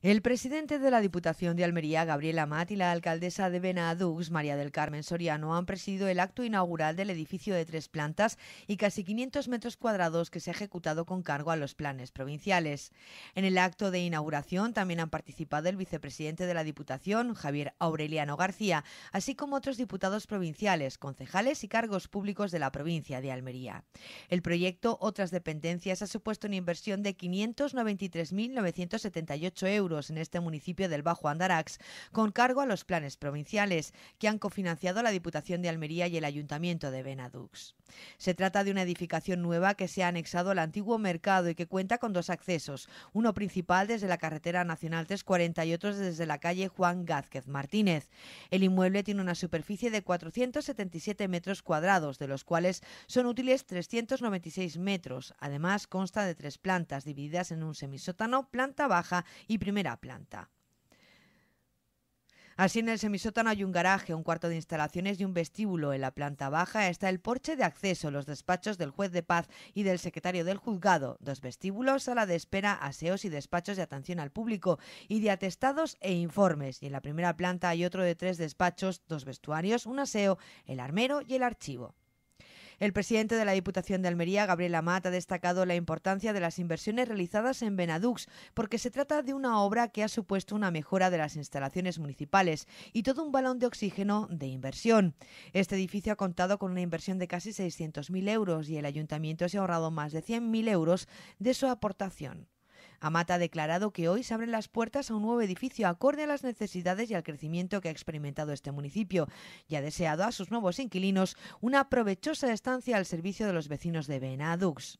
El presidente de la Diputación de Almería, Gabriel Amat, y la alcaldesa de Benadux, María del Carmen Soriano, han presidido el acto inaugural del edificio de tres plantas y casi 500 metros cuadrados que se ha ejecutado con cargo a los planes provinciales. En el acto de inauguración también han participado el vicepresidente de la Diputación, Javier Aureliano García, así como otros diputados provinciales, concejales y cargos públicos de la provincia de Almería. El proyecto Otras Dependencias ha supuesto una inversión de 593.978 euros en este municipio del Bajo Andarax, con cargo a los planes provinciales, que han cofinanciado la Diputación de Almería y el Ayuntamiento de Benadux. Se trata de una edificación nueva que se ha anexado al antiguo mercado y que cuenta con dos accesos, uno principal desde la carretera nacional 340 y otro desde la calle Juan Gázquez Martínez. El inmueble tiene una superficie de 477 metros cuadrados, de los cuales son útiles 396 metros. Además, consta de tres plantas divididas en un semisótano, planta baja y primera planta. Así en el semisótano hay un garaje, un cuarto de instalaciones y un vestíbulo. En la planta baja está el porche de acceso, los despachos del juez de paz y del secretario del juzgado, dos vestíbulos, sala de espera, aseos y despachos de atención al público y de atestados e informes. Y en la primera planta hay otro de tres despachos, dos vestuarios, un aseo, el armero y el archivo. El presidente de la Diputación de Almería, Gabriel Amat, ha destacado la importancia de las inversiones realizadas en Benadux, porque se trata de una obra que ha supuesto una mejora de las instalaciones municipales y todo un balón de oxígeno de inversión. Este edificio ha contado con una inversión de casi 600.000 euros y el ayuntamiento se ha ahorrado más de 100.000 euros de su aportación. Amata ha declarado que hoy se abren las puertas a un nuevo edificio acorde a las necesidades y al crecimiento que ha experimentado este municipio y ha deseado a sus nuevos inquilinos una provechosa estancia al servicio de los vecinos de Benadux.